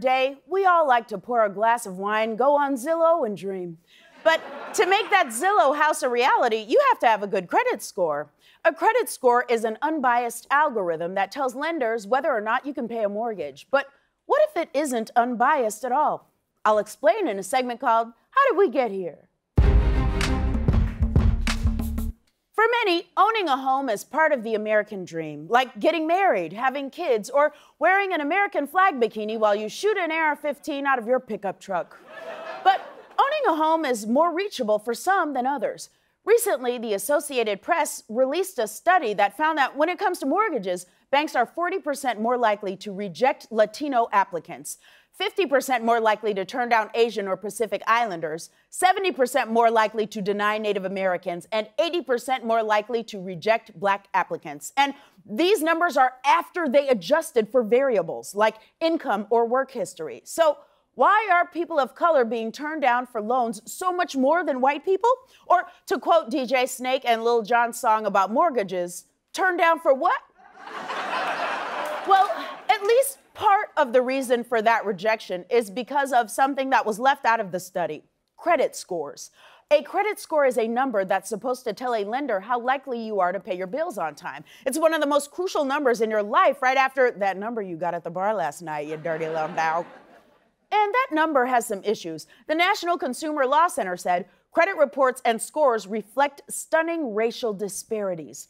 day, we all like to pour a glass of wine, go on Zillow, and dream. But to make that Zillow house a reality, you have to have a good credit score. A credit score is an unbiased algorithm that tells lenders whether or not you can pay a mortgage. But what if it isn't unbiased at all? I'll explain in a segment called How Did We Get Here? For many, owning a home is part of the American dream, like getting married, having kids, or wearing an American flag bikini while you shoot an AR 15 out of your pickup truck. but owning a home is more reachable for some than others. Recently, the Associated Press released a study that found that when it comes to mortgages, banks are 40% more likely to reject Latino applicants. 50% more likely to turn down Asian or Pacific Islanders, 70% more likely to deny Native Americans, and 80% more likely to reject black applicants. And these numbers are after they adjusted for variables like income or work history. So, why are people of color being turned down for loans so much more than white people? Or to quote DJ Snake and Lil Jon's song about mortgages, turned down for what? well, at least Part of the reason for that rejection is because of something that was left out of the study credit scores. A credit score is a number that's supposed to tell a lender how likely you are to pay your bills on time. It's one of the most crucial numbers in your life right after that number you got at the bar last night, you dirty little dog. And that number has some issues. The National Consumer Law Center said credit reports and scores reflect stunning racial disparities.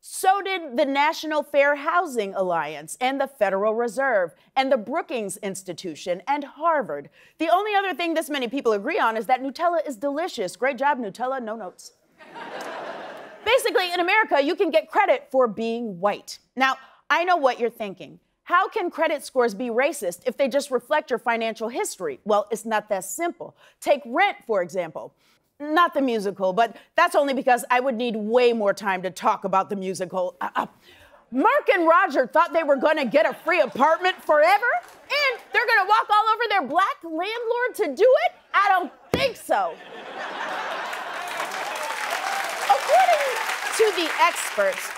So did the National Fair Housing Alliance and the Federal Reserve and the Brookings Institution and Harvard. The only other thing this many people agree on is that Nutella is delicious. Great job, Nutella, no notes. Basically, in America, you can get credit for being white. Now, I know what you're thinking. How can credit scores be racist if they just reflect your financial history? Well, it's not that simple. Take rent, for example. Not the musical, but that's only because I would need way more time to talk about the musical. Uh, uh, Mark and Roger thought they were gonna get a free apartment forever, and they're gonna walk all over their black landlord to do it? I don't think so. According to the experts,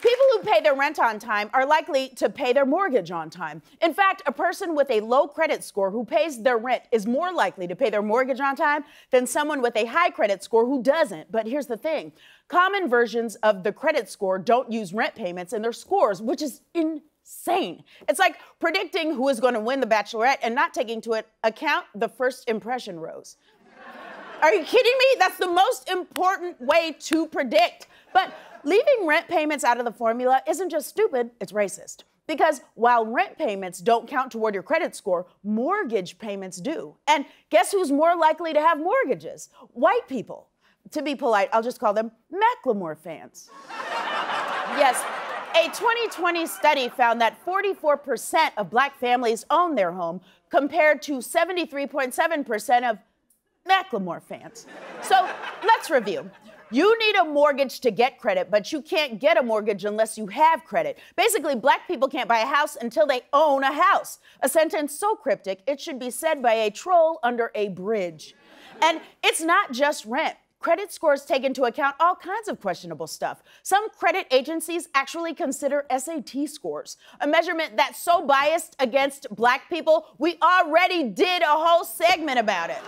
People who pay their rent on time are likely to pay their mortgage on time. In fact, a person with a low credit score who pays their rent is more likely to pay their mortgage on time than someone with a high credit score who doesn't. But here's the thing common versions of the credit score don't use rent payments in their scores, which is insane. It's like predicting who is going to win the bachelorette and not taking into account the first impression rose. Are you kidding me? That's the most important way to predict. But leaving rent payments out of the formula isn't just stupid, it's racist. Because while rent payments don't count toward your credit score, mortgage payments do. And guess who's more likely to have mortgages? White people. To be polite, I'll just call them Macklemore fans. yes, a 2020 study found that 44% of black families own their home, compared to 73.7% of Macklemore fans. So let's review. You need a mortgage to get credit, but you can't get a mortgage unless you have credit. Basically, black people can't buy a house until they own a house. A sentence so cryptic, it should be said by a troll under a bridge. And it's not just rent. Credit scores take into account all kinds of questionable stuff. Some credit agencies actually consider SAT scores, a measurement that's so biased against black people, we already did a whole segment about it.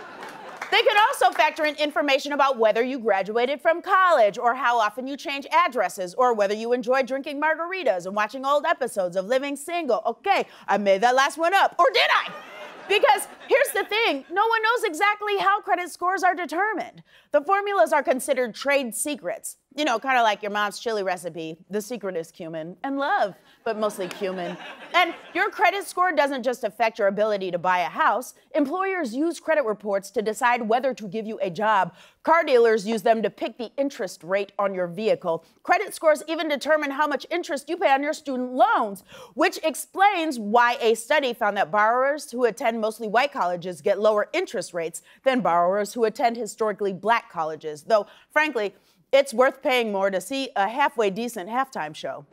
They can also factor in information about whether you graduated from college or how often you change addresses or whether you enjoy drinking margaritas and watching old episodes of Living Single. Okay, I made that last one up. Or did I? Because here's the thing no one knows exactly how credit scores are determined. The formulas are considered trade secrets. You know, kind of like your mom's chili recipe. The secret is cumin and love, but mostly cumin. And your credit score doesn't just affect your ability to buy a house. Employers use credit reports to decide whether to give you a job. Car dealers use them to pick the interest rate on your vehicle. Credit scores even determine how much interest you pay on your student loans, which explains why a study found that borrowers who attend mostly white colleges get lower interest rates than borrowers who attend historically black colleges. Though, frankly, it's worth paying more to see a halfway decent halftime show.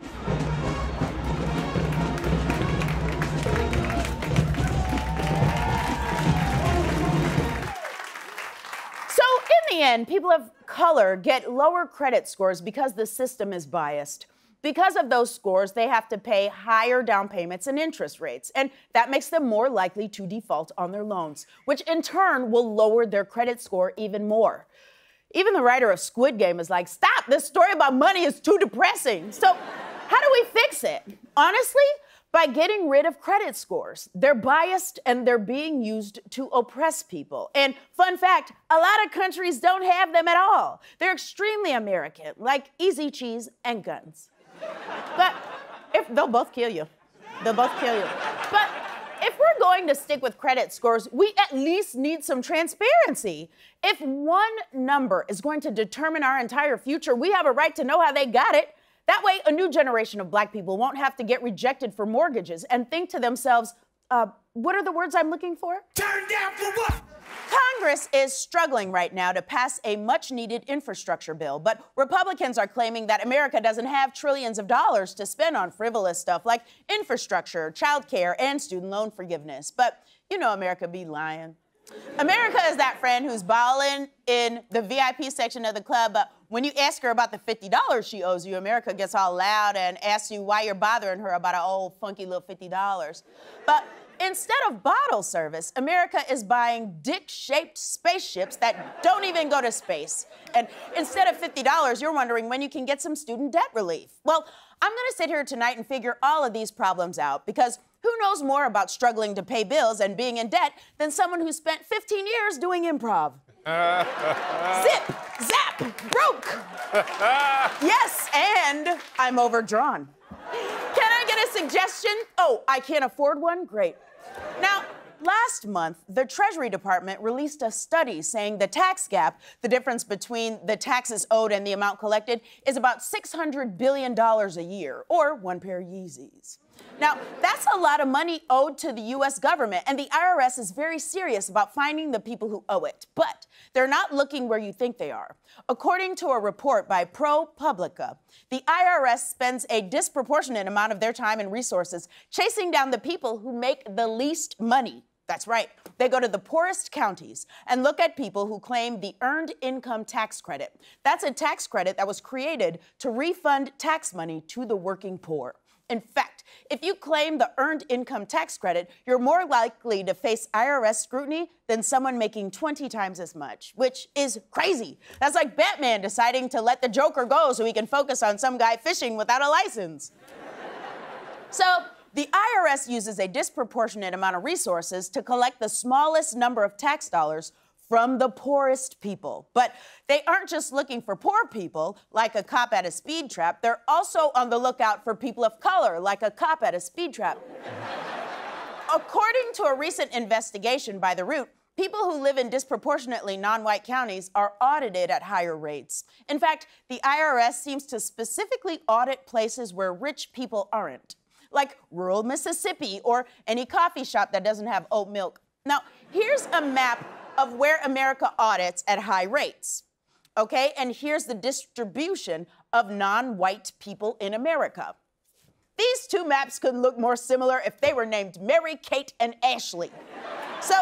So, in the end, people of color get lower credit scores because the system is biased. because of those scores, they have to pay higher down payments and interest rates. And that makes them more likely to default on their loans, which in turn will lower their credit score even more. Even the writer of Squid Game is like, stop, this story about money is too depressing. So, how do we fix it? Honestly, by getting rid of credit scores. They're biased and they're being used to oppress people. And fun fact a lot of countries don't have them at all. They're extremely American, like easy cheese and guns. but if they'll both kill you, they'll both kill you. But if we're going to stick with credit scores, we at least need some transparency. If one number is going to determine our entire future, we have a right to know how they got it. That way, a new generation of black people won't have to get rejected for mortgages and think to themselves, uh, what are the words I'm looking for? Turn down for what? Congress is struggling right now to pass a much needed infrastructure bill, but Republicans are claiming that America doesn't have trillions of dollars to spend on frivolous stuff like infrastructure, childcare, and student loan forgiveness. But you know, America be lying. America is that friend who's balling in the VIP section of the club, but when you ask her about the $50 she owes you, America gets all loud and asks you why you're bothering her about an old funky little $50. But instead of bottle service, America is buying dick-shaped spaceships that don't even go to space. And instead of $50, you're wondering when you can get some student debt relief. Well, I'm gonna sit here tonight and figure all of these problems out because who knows more about struggling to pay bills and being in debt than someone who spent 15 years doing improv? Zip, zap, broke. yes, and I'm overdrawn. Can I get a suggestion? Oh, I can't afford one? Great. Now, last month, the Treasury Department released a study saying the tax gap, the difference between the taxes owed and the amount collected, is about $600 billion a year, or one pair of Yeezys. Now, that's a lot of money owed to the US government, and the IRS is very serious about finding the people who owe it. But they're not looking where you think they are. According to a report by ProPublica, the IRS spends a disproportionate amount of their time and resources chasing down the people who make the least money. That's right. They go to the poorest counties and look at people who claim the Earned Income Tax Credit. That's a tax credit that was created to refund tax money to the working poor. In fact, if you claim the earned income tax credit, you're more likely to face IRS scrutiny than someone making 20 times as much, which is crazy. That's like Batman deciding to let the Joker go so he can focus on some guy fishing without a license. so, the IRS uses a disproportionate amount of resources to collect the smallest number of tax dollars from the poorest people. But they aren't just looking for poor people, like a cop at a speed trap. They're also on the lookout for people of color, like a cop at a speed trap. According to a recent investigation by The Root, people who live in disproportionately non white counties are audited at higher rates. In fact, the IRS seems to specifically audit places where rich people aren't, like rural Mississippi or any coffee shop that doesn't have oat milk. Now, here's a map of where America audits at high rates. Okay, and here's the distribution of non white people in America. These two maps couldn't look more similar if they were named Mary, Kate, and Ashley. So,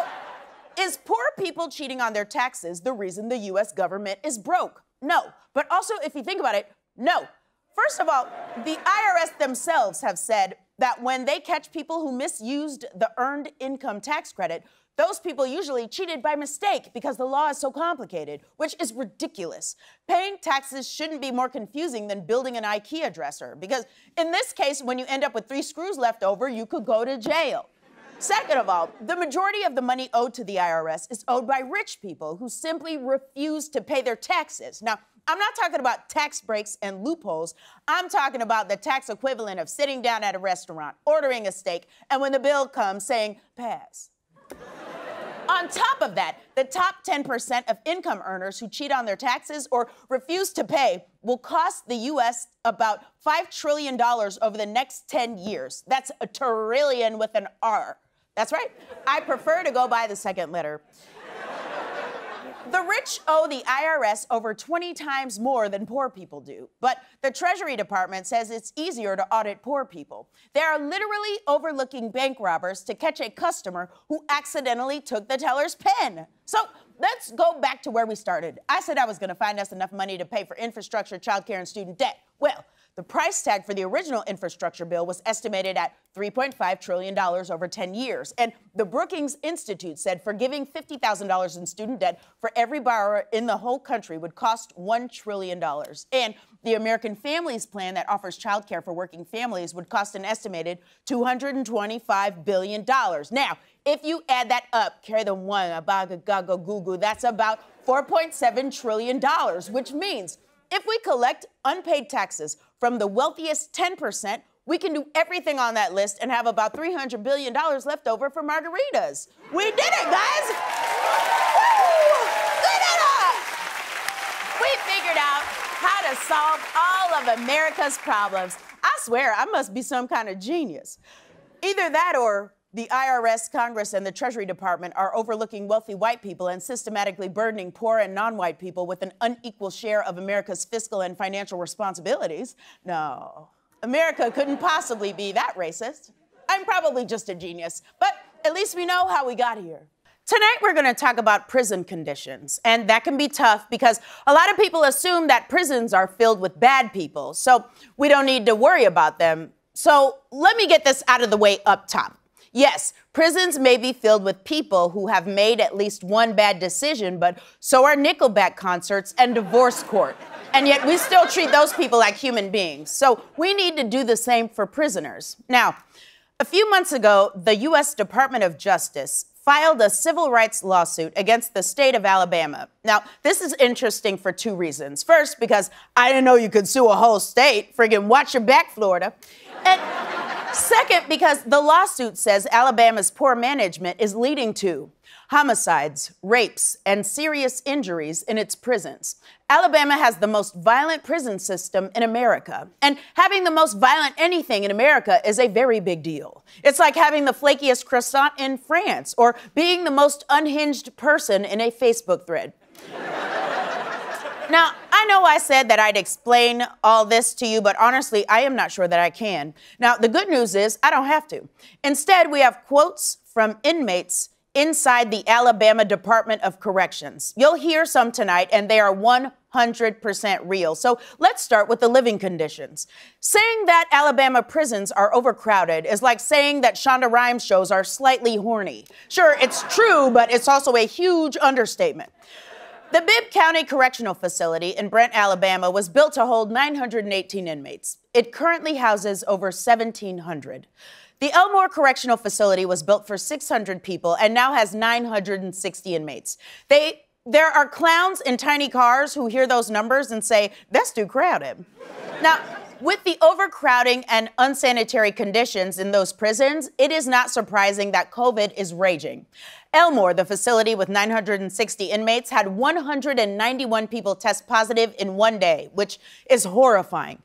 is poor people cheating on their taxes the reason the US government is broke? No. But also, if you think about it, no. First of all, the IRS themselves have said that when they catch people who misused the earned income tax credit, those people usually cheated by mistake because the law is so complicated, which is ridiculous. Paying taxes shouldn't be more confusing than building an IKEA dresser, because in this case, when you end up with three screws left over, you could go to jail. Second of all, the majority of the money owed to the IRS is owed by rich people who simply refuse to pay their taxes. Now, I'm not talking about tax breaks and loopholes. I'm talking about the tax equivalent of sitting down at a restaurant, ordering a steak, and when the bill comes, saying, pass. On top of that, the top 10% of income earners who cheat on their taxes or refuse to pay will cost the US about $5 trillion over the next 10 years. That's a trillion with an R. That's right. I prefer to go by the second letter. The rich owe the IRS over 20 times more than poor people do. But the Treasury Department says it's easier to audit poor people. They are literally overlooking bank robbers to catch a customer who accidentally took the teller's pen. So let's go back to where we started. I said I was going to find us enough money to pay for infrastructure, childcare, and student debt. Well, The price tag for the original infrastructure bill was estimated at $3.5 trillion over 10 years. And the Brookings Institute said forgiving $50,000 in student debt for every borrower in the whole country would cost $1 trillion. And the American Families Plan that offers child care for working families would cost an estimated $225 billion. Now, if you add that up, carry the one, abaga, gaga, goo goo, that's about $4.7 trillion, which means if we collect unpaid taxes from the wealthiest 10%, we can do everything on that list and have about $300 billion left over for margaritas. We did it, guys! We figured out how to solve all of America's problems. I swear, I must be some kind of genius. Either that or the IRS, Congress, and the Treasury Department are overlooking wealthy white people and systematically burdening poor and non white people with an unequal share of America's fiscal and financial responsibilities. No, America couldn't possibly be that racist. I'm probably just a genius, but at least we know how we got here. Tonight, we're going to talk about prison conditions. And that can be tough because a lot of people assume that prisons are filled with bad people, so we don't need to worry about them. So let me get this out of the way up top. Yes, prisons may be filled with people who have made at least one bad decision, but so are Nickelback concerts and divorce court. And yet we still treat those people like human beings. So we need to do the same for prisoners. Now, a few months ago, the U.S. Department of Justice filed a civil rights lawsuit against the state of Alabama. Now, this is interesting for two reasons. First, because I didn't know you could sue a whole state. Friggin' watch your back, Florida. And Second, because the lawsuit says Alabama's poor management is leading to homicides, rapes, and serious injuries in its prisons. Alabama has the most violent prison system in America. And having the most violent anything in America is a very big deal. It's like having the flakiest croissant in France or being the most unhinged person in a Facebook thread. Now, I know I said that I'd explain all this to you, but honestly, I am not sure that I can. Now, the good news is I don't have to. Instead, we have quotes from inmates inside the Alabama Department of Corrections. You'll hear some tonight, and they are 100% real. So let's start with the living conditions. Saying that Alabama prisons are overcrowded is like saying that Shonda Rhimes shows are slightly horny. Sure, it's true, but it's also a huge understatement. The Bibb County Correctional Facility in Brent, Alabama was built to hold 918 inmates. It currently houses over 1,700. The Elmore Correctional Facility was built for 600 people and now has 960 inmates. They, there are clowns in tiny cars who hear those numbers and say, that's too crowded. now, with the overcrowding and unsanitary conditions in those prisons, it is not surprising that COVID is raging. Elmore, the facility with 960 inmates, had 191 people test positive in one day, which is horrifying.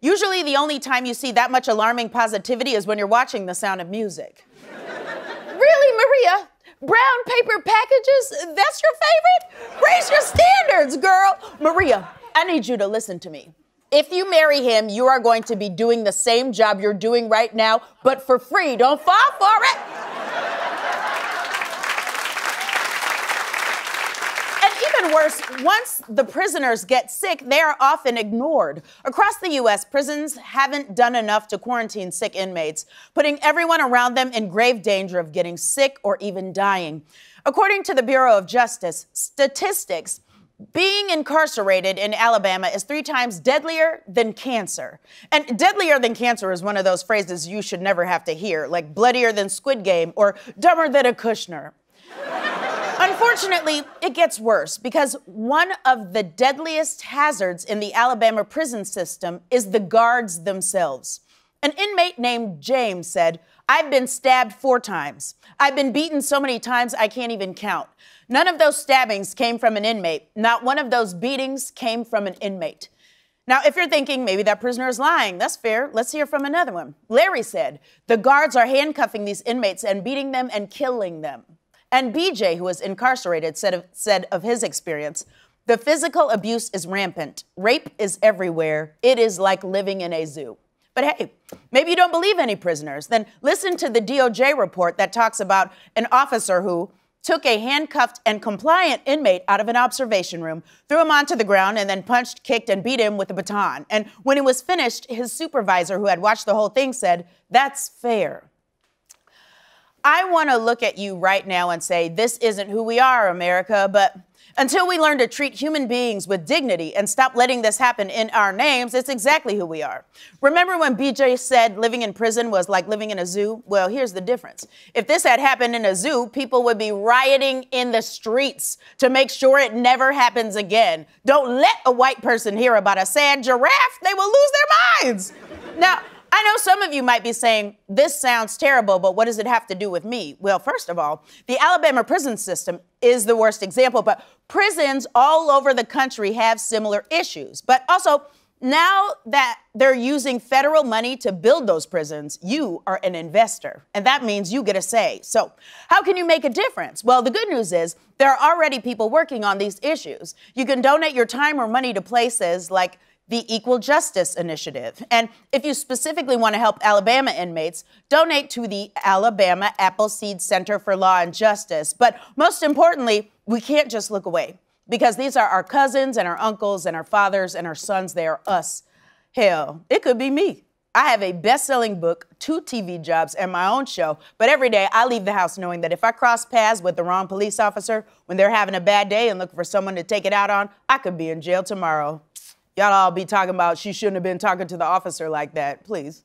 Usually, the only time you see that much alarming positivity is when you're watching The Sound of Music. really, Maria? Brown paper packages? That's your favorite? Raise your standards, girl. Maria, I need you to listen to me. If you marry him, you are going to be doing the same job you're doing right now, but for free. Don't fall for it. Even worse, once the prisoners get sick, they are often ignored. Across the U.S., prisons haven't done enough to quarantine sick inmates, putting everyone around them in grave danger of getting sick or even dying. According to the Bureau of Justice, statistics being incarcerated in Alabama is three times deadlier than cancer. And deadlier than cancer is one of those phrases you should never have to hear, like bloodier than Squid Game or dumber than a Kushner. Unfortunately, it gets worse because one of the deadliest hazards in the Alabama prison system is the guards themselves. An inmate named James said, I've been stabbed four times. I've been beaten so many times I can't even count. None of those stabbings came from an inmate. Not one of those beatings came from an inmate. Now, if you're thinking maybe that prisoner is lying, that's fair. Let's hear from another one. Larry said, The guards are handcuffing these inmates and beating them and killing them. And BJ, who was incarcerated, said of, said of his experience, the physical abuse is rampant. Rape is everywhere. It is like living in a zoo. But hey, maybe you don't believe any prisoners. Then listen to the DOJ report that talks about an officer who, took a handcuffed and compliant inmate out of an observation room, threw him onto the ground, and then punched, kicked, and beat him with a baton. And when it was finished, his supervisor, who had watched the whole thing, said, That's fair. I want to look at you right now and say, This isn't who we are, America, but until we learn to treat human beings with dignity and stop letting this happen in our names, it's exactly who we are. Remember when BJ said living in prison was like living in a zoo? Well, here's the difference. If this had happened in a zoo, people would be rioting in the streets to make sure it never happens again. Don't let a white person hear about a sad giraffe, they will lose their minds. Now, I know some of you might be saying, this sounds terrible, but what does it have to do with me? Well, first of all, the Alabama prison system is the worst example, but prisons all over the country have similar issues. But also, now that they're using federal money to build those prisons, you are an investor, and that means you get a say. So, how can you make a difference? Well, the good news is there are already people working on these issues. You can donate your time or money to places like the Equal Justice Initiative. And if you specifically want to help Alabama inmates, donate to the Alabama Appleseed Center for Law and Justice. But most importantly, we can't just look away because these are our cousins and our uncles and our fathers and our sons. They are us. Hell, it could be me. I have a best selling book, two TV jobs, and my own show. But every day I leave the house knowing that if I cross paths with the wrong police officer when they're having a bad day and looking for someone to take it out on, I could be in jail tomorrow. Y'all all be talking about she shouldn't have been talking to the officer like that, please.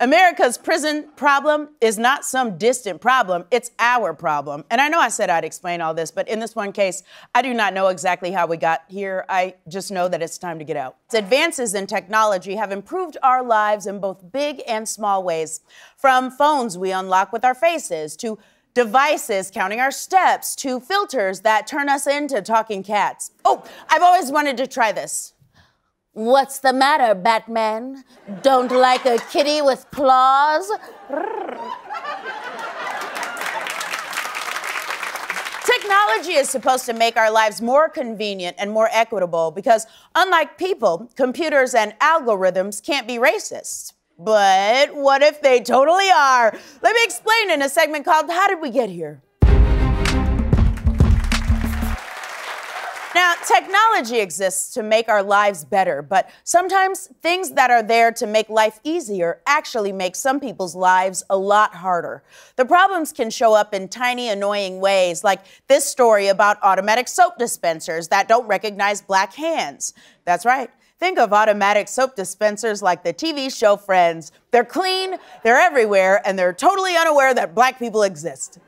America's prison problem is not some distant problem, it's our problem. And I know I said I'd explain all this, but in this one case, I do not know exactly how we got here. I just know that it's time to get out. Advances in technology have improved our lives in both big and small ways. From phones we unlock with our faces to devices counting our steps to filters that turn us into talking cats. Oh, I've always wanted to try this. What's the matter, Batman? Don't like a kitty with claws? Technology is supposed to make our lives more convenient and more equitable because, unlike people, computers and algorithms can't be racist. But what if they totally are? Let me explain in a segment called How Did We Get Here? Technology exists to make our lives better, but sometimes things that are there to make life easier actually make some people's lives a lot harder. The problems can show up in tiny, annoying ways, like this story about automatic soap dispensers that don't recognize black hands. That's right. Think of automatic soap dispensers like the TV show Friends. They're clean, they're everywhere, and they're totally unaware that black people exist.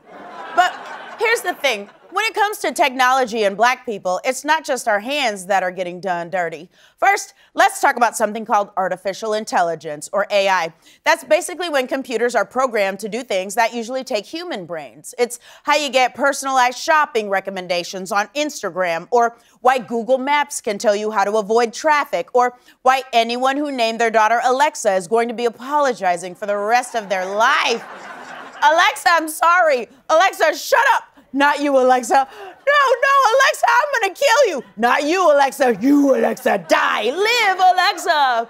But here's the thing when it comes to technology and black people, it's not just our hands that are getting done dirty. First, let's talk about something called artificial intelligence, or AI. That's basically when computers are programmed to do things that usually take human brains. It's how you get personalized shopping recommendations on Instagram, or why Google Maps can tell you how to avoid traffic, or why anyone who named their daughter Alexa is going to be apologizing for the rest of their life. Alexa, I'm sorry. Alexa, shut up. Not you, Alexa. No, no, Alexa, I'm gonna kill you. Not you, Alexa. You, Alexa, die. Live, Alexa.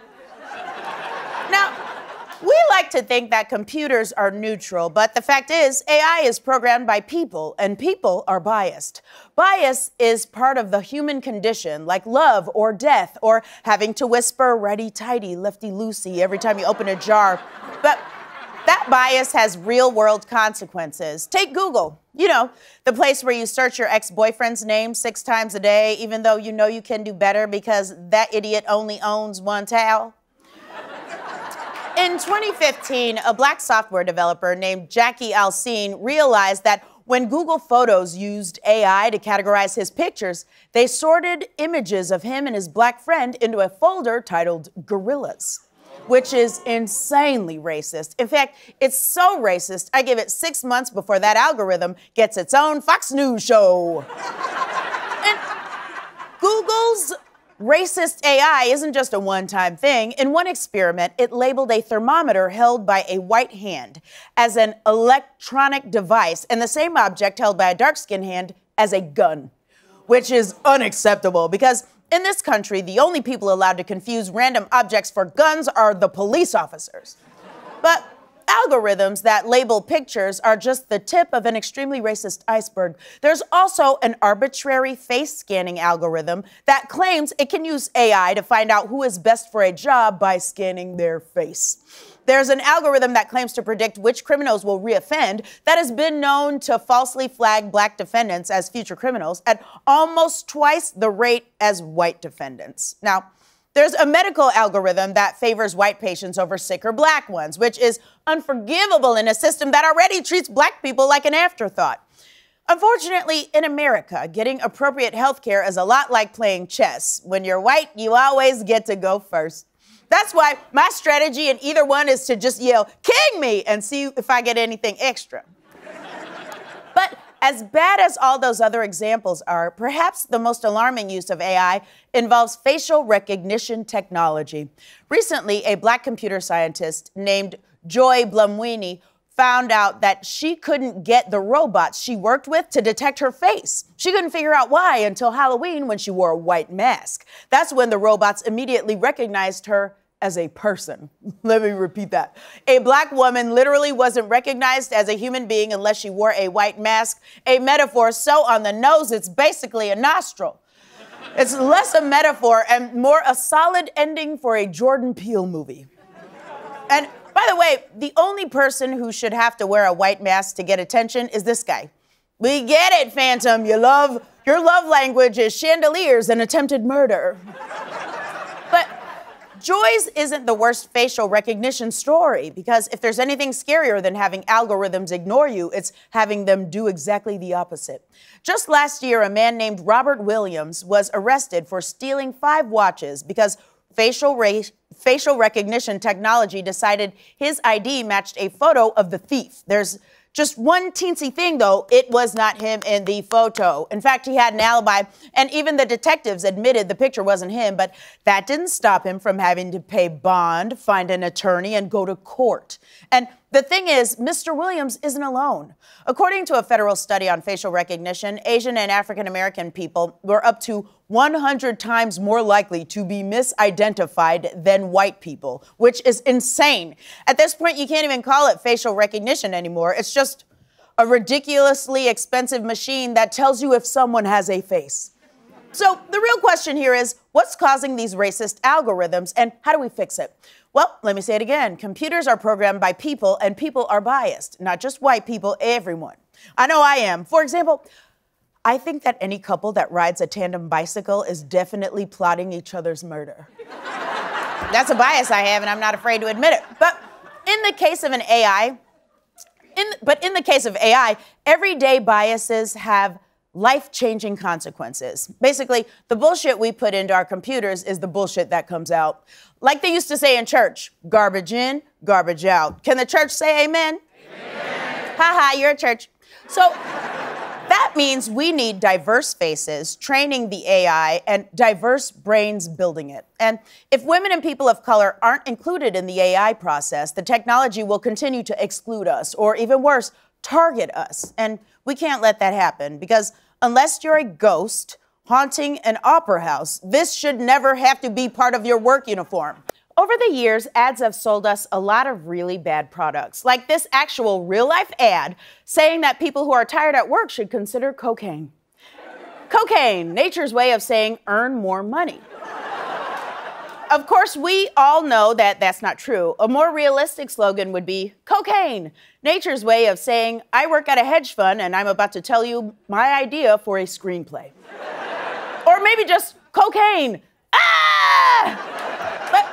Now, we like to think that computers are neutral, but the fact is, AI is programmed by people, and people are biased. Bias is part of the human condition, like love or death, or having to whisper righty tighty, lefty loosey every time you open a jar. But that bias has real world consequences. Take Google. You know, the place where you search your ex boyfriend's name six times a day, even though you know you can do better because that idiot only owns one towel. In 2015, a black software developer named Jacky Alciné realized that when Google Photos used AI to categorize his pictures, they sorted images of him and his black friend into a folder titled Gorillas which is insanely racist. In fact, it's so racist, I give it six months before that algorithm gets its own Fox News show. and Google's racist AI isn't just a one time thing. In one experiment, it labeled a thermometer held by a white hand as an electronic device, and the same object held by a dark skinned hand as a gun, which is unacceptable because in this country, the only people allowed to confuse random objects for guns are the police officers. But algorithms that label pictures are just the tip of an extremely racist iceberg. There's also an arbitrary face scanning algorithm that claims it can use AI to find out who is best for a job by scanning their face. There's an algorithm that claims to predict which criminals will reoffend that has been known to falsely flag black defendants as future criminals at almost twice the rate as white defendants. Now, there's a medical algorithm that favors white patients over sicker black ones, which is unforgivable in a system that already treats black people like an afterthought. Unfortunately, in America, getting appropriate health care is a lot like playing chess. When you're white, you always get to go first. That's why my strategy in either one is to just yell, King me, and see if I get anything extra. but as bad as all those other examples are, perhaps the most alarming use of AI involves facial recognition technology. Recently, a black computer scientist named Joy Buolamwini found out that she couldn't get the robots she worked with to detect her face. She couldn't figure out why until Halloween when she wore a white mask. That's when the robots immediately recognized her as a person. Let me repeat that. A black woman literally wasn't recognized as a human being unless she wore a white mask, a metaphor so on the nose it's basically a nostril. It's less a metaphor and more a solid ending for a Jordan Peele movie. And by the way, the only person who should have to wear a white mask to get attention is this guy. We get it, Phantom. You love your love language is chandeliers and attempted murder. but Joy's isn't the worst facial recognition story because if there's anything scarier than having algorithms ignore you, it's having them do exactly the opposite. Just last year, a man named Robert Williams was arrested for stealing five watches because facial, facial recognition technology decided his ID matched a photo of the thief. There's just one teensy thing, though, it was not him in the photo. In fact, he had an alibi, and even the detectives admitted the picture wasn't him, but that didn't stop him from having to pay bond, find an attorney, and go to court. And the thing is, Mr. Williams isn't alone. According to a federal study on facial recognition, Asian and African American people were up to 100 times more likely to be misidentified than white people, which is insane. At this point, you can't even call it facial recognition anymore. It's just a ridiculously expensive machine that tells you if someone has a face. So the real question here is what's causing these racist algorithms and how do we fix it? Well, let me say it again. Computers are programmed by people, and people are biased. Not just white people, everyone. I know I am. For example, I think that any couple that rides a tandem bicycle is definitely plotting each other's murder. That's a bias I have, and I'm not afraid to admit it. But in the case of an AI, in, but in the case of AI, everyday biases have life changing consequences. Basically, the bullshit we put into our computers is the bullshit that comes out. Like they used to say in church garbage in, garbage out. Can the church say amen? Amen. Ha ha, you're a church. So that means we need diverse faces training the AI and diverse brains building it. And if women and people of color aren't included in the AI process, the technology will continue to exclude us, or even worse, target us. And we can't let that happen because unless you're a ghost haunting an opera house, this should never have to be part of your work uniform. Over the years, ads have sold us a lot of really bad products, like this actual real life ad saying that people who are tired at work should consider cocaine. cocaine, nature's way of saying earn more money. Of course, we all know that that's not true. A more realistic slogan would be cocaine, nature's way of saying, I work at a hedge fund and I'm about to tell you my idea for a screenplay. or maybe just cocaine. Ah! But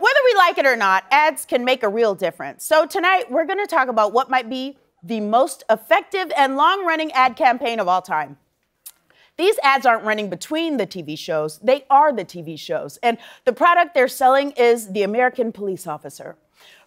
whether we like it or not, ads can make a real difference. So tonight, we're going to talk about what might be the most effective and long running ad campaign of all time. These ads aren't running between the TV shows, they are the TV shows. And the product they're selling is the American police officer.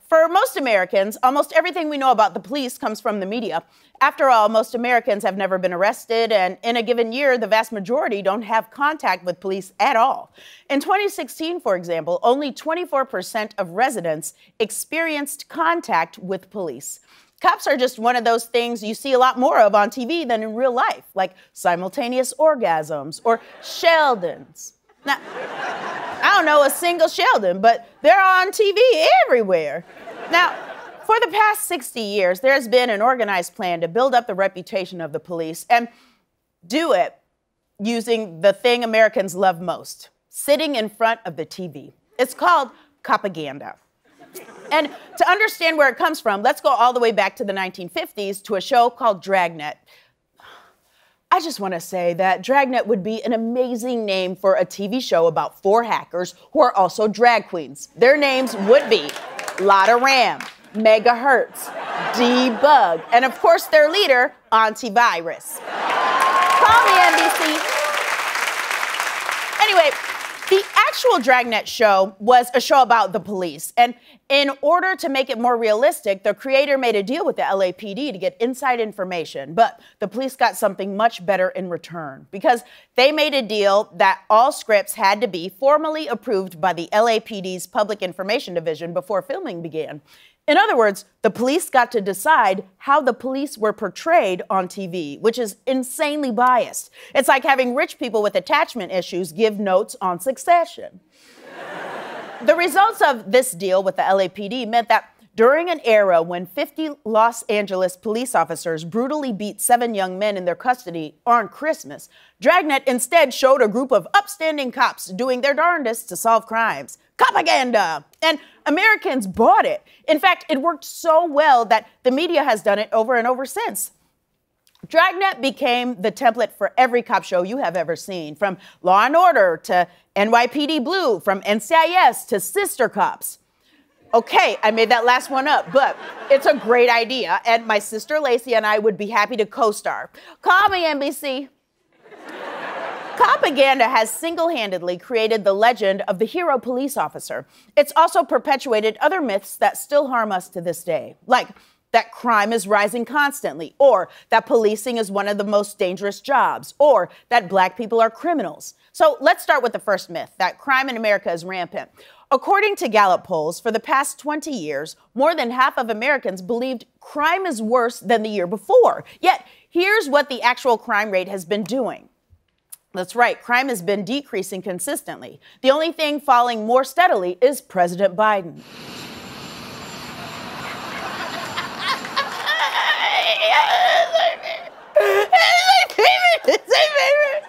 For most Americans, almost everything we know about the police comes from the media. After all, most Americans have never been arrested, and in a given year, the vast majority don't have contact with police at all. In 2016, for example, only 24% of residents experienced contact with police. Cops are just one of those things you see a lot more of on TV than in real life, like simultaneous orgasms or Sheldons. Now, I don't know a single Sheldon, but they're on TV everywhere. Now, for the past 60 years, there's been an organized plan to build up the reputation of the police and do it using the thing Americans love most sitting in front of the TV. It's called propaganda. And to understand where it comes from, let's go all the way back to the 1950s to a show called Dragnet. I just want to say that Dragnet would be an amazing name for a TV show about four hackers who are also drag queens. Their names would be Lotta Ram, Megahertz, Debug, and of course their leader, Antivirus. Call me NBC. Anyway, actual Dragnet show was a show about the police. And in order to make it more realistic, the creator made a deal with the LAPD to get inside information. But the police got something much better in return because they made a deal that all scripts had to be formally approved by the LAPD's Public Information Division before filming began. In other words, the police got to decide how the police were portrayed on TV, which is insanely biased. It's like having rich people with attachment issues give notes on succession. the results of this deal with the LAPD meant that during an era when 50 Los Angeles police officers brutally beat seven young men in their custody on Christmas, Dragnet instead showed a group of upstanding cops doing their darndest to solve crimes propaganda. And Americans bought it. In fact, it worked so well that the media has done it over and over since. Dragnet became the template for every cop show you have ever seen, from Law and Order to NYPD Blue, from NCIS to Sister Cops. Okay, I made that last one up, but it's a great idea, and my sister Lacey and I would be happy to co star. Call me, NBC. Propaganda has single handedly created the legend of the hero police officer. It's also perpetuated other myths that still harm us to this day, like that crime is rising constantly, or that policing is one of the most dangerous jobs, or that black people are criminals. So let's start with the first myth that crime in America is rampant. According to Gallup polls, for the past 20 years, more than half of Americans believed crime is worse than the year before. Yet, here's what the actual crime rate has been doing. That's right, crime has been decreasing consistently. The only thing falling more steadily is President Biden.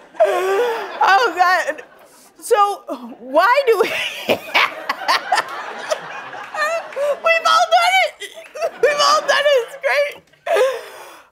Oh God. So why do we We've all done it. We've all done it. It's great.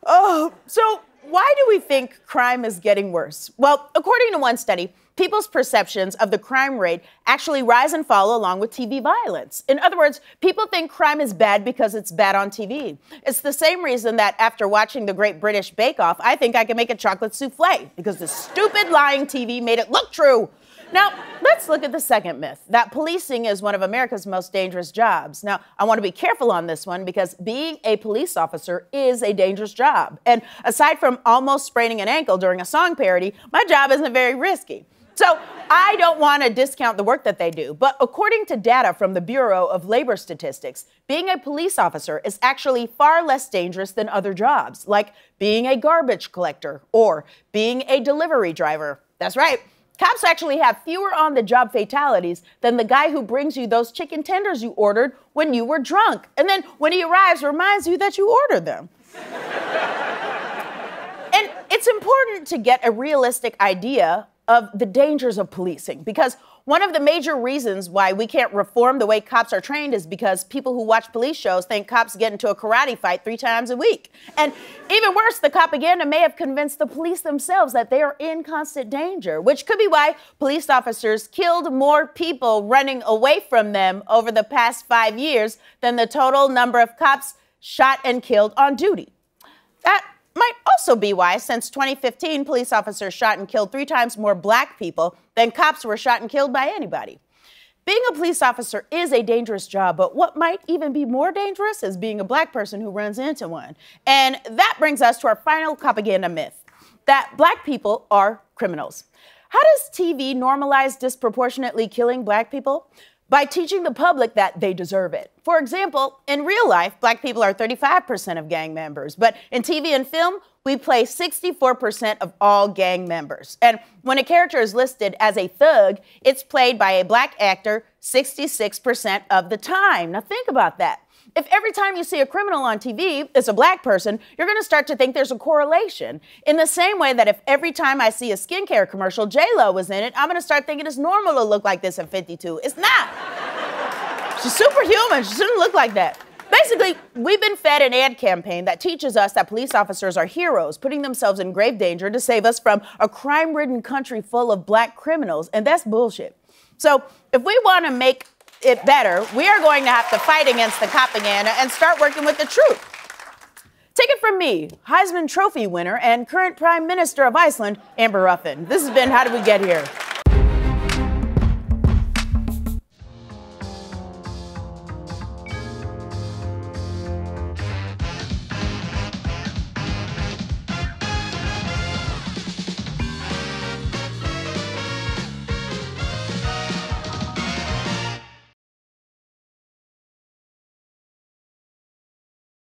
Oh, so why do we think crime is getting worse? Well, according to one study, people's perceptions of the crime rate actually rise and fall along with TV violence. In other words, people think crime is bad because it's bad on TV. It's the same reason that after watching the Great British Bake Off, I think I can make a chocolate souffle because the stupid lying TV made it look true. Now, let's look at the second myth that policing is one of America's most dangerous jobs. Now, I want to be careful on this one because being a police officer is a dangerous job. And aside from almost spraining an ankle during a song parody, my job isn't very risky. So I don't want to discount the work that they do, but according to data from the Bureau of Labor Statistics, being a police officer is actually far less dangerous than other jobs, like being a garbage collector or being a delivery driver. That's right. Cops actually have fewer on the job fatalities than the guy who brings you those chicken tenders you ordered when you were drunk. And then when he arrives, reminds you that you ordered them. and it's important to get a realistic idea of the dangers of policing because one of the major reasons why we can't reform the way cops are trained is because people who watch police shows think cops get into a karate fight three times a week. And even worse, the propaganda may have convinced the police themselves that they are in constant danger, which could be why police officers killed more people running away from them over the past five years than the total number of cops shot and killed on duty. That might also be why, since 2015, police officers shot and killed three times more black people than cops were shot and killed by anybody. Being a police officer is a dangerous job, but what might even be more dangerous is being a black person who runs into one. And that brings us to our final propaganda myth that black people are criminals. How does TV normalize disproportionately killing black people? By teaching the public that they deserve it. For example, in real life, black people are 35% of gang members, but in TV and film, we play 64% of all gang members. And when a character is listed as a thug, it's played by a black actor 66% of the time. Now think about that. If every time you see a criminal on TV, it's a black person, you're going to start to think there's a correlation. In the same way that if every time I see a skincare commercial, J-Lo was in it, I'm going to start thinking it's normal to look like this at 52. It's not. She's superhuman. She shouldn't look like that. Basically, we've been fed an ad campaign that teaches us that police officers are heroes, putting themselves in grave danger to save us from a crime ridden country full of black criminals, and that's bullshit. So, if we want to make it better, we are going to have to fight against the propaganda and start working with the truth. Take it from me, Heisman Trophy winner and current Prime Minister of Iceland, Amber Ruffin. This has been How Did We Get Here?